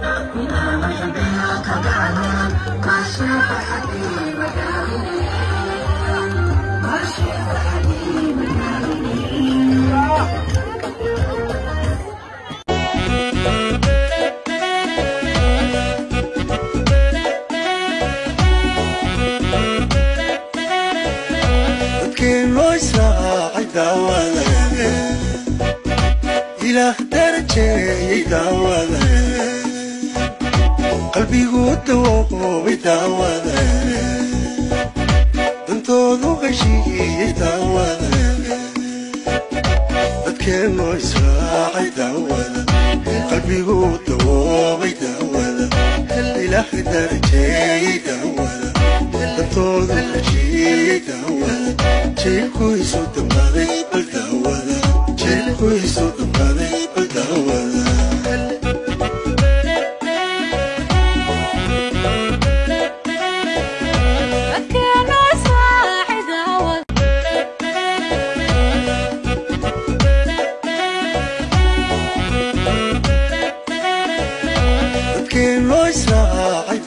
بلا وجبها تبعنا ما شاف حبيب داعي ما شاف حبيب داعي إله درجة يداوله qalbigu dawooqoobay daawada dantoodu heshiiyey daawada dadkeennu israacay daawada qalbigu dawoobay daawada ilaahay darajeeyey daawada dantoodu heshiiyey daawada jeelku isu dambaday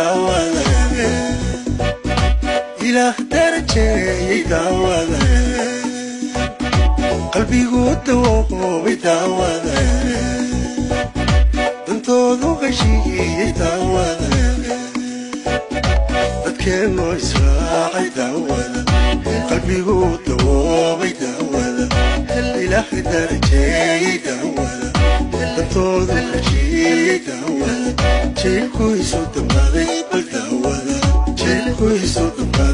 davaları إله درجي دواله قلبي قد وقوبي دواله دنتوضو غشي دواله أتكلم وإسراعي دواله قلبي قد وقوبي إلى إله درجي دواله دنتوضو غشي دواله Chile, is so the